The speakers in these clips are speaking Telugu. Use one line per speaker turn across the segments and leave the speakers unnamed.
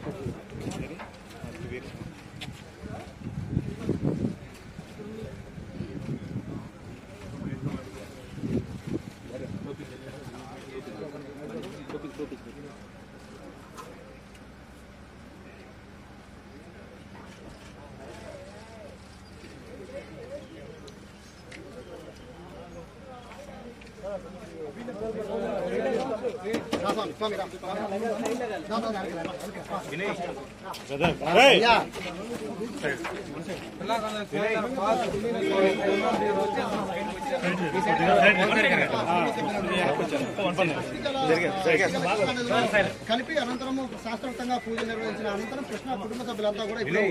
Gracias. వినయ్ కలిపి అనంతరం శాస్త్రోక్తంగా పూజ నిర్వహించిన అనంతరం కృష్ణ కుటుంబ సభ్యులంతా కూడా ఇప్పుడు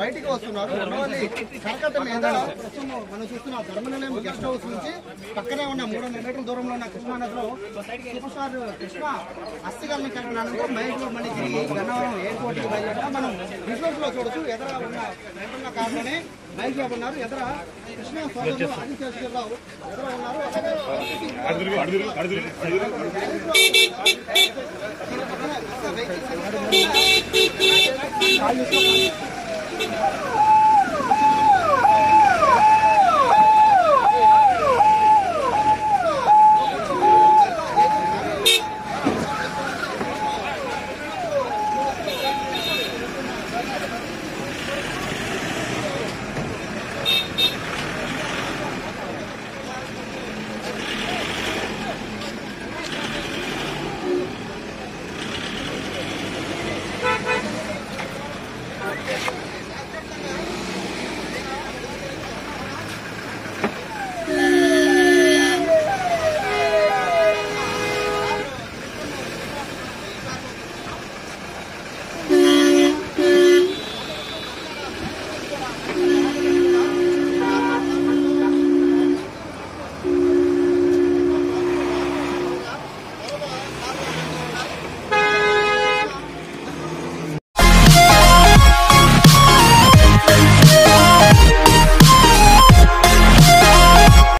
బయటికి వస్తున్నారు. రెండవది కరకట్ట మీద ప్రస్తుతం మనం చూస్తున్న ధర్మనిలయం గెస్ట్ హౌస్ నుంచి పక్కనే ఉన్న మూడు వందల మీటర్ల దూరంలో ఉన్న కృష్ణా నదిలో సూపర్ స్టార్ కృష్ణ అస్థికలను కట్టిన అనంతరం మైండ్లో మళ్ళీ తిరిగి గన్నవరం ఎయిర్పోర్ట్కి బయలుదేరడం. మనం విజువల్స్లో చూడొచ్చు ఎదుర ఉన్న వెంటున్న కారణమే మహేష్ బాబు ఉన్నారు. ఎదుర కృష్ణ సోదరులు ఆదిశేషరావు ఎదుర ఉన్నారు. అలాగే Thank you.